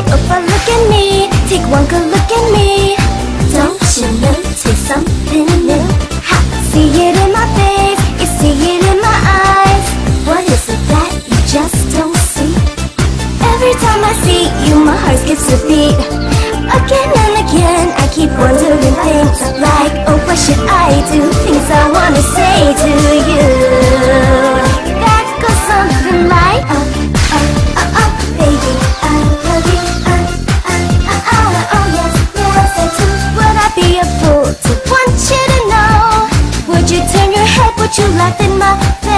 Hey, Opa, look at me. Take one good look at me. Don't you know, notice something new? Ha, see it in my face, you see it in my eyes. What is it that you just don't see? Every time I see you, my heart skips a beat. Again and again, I keep wondering things like, oh, what should I want you to know Would you turn your head, would you laugh in my face?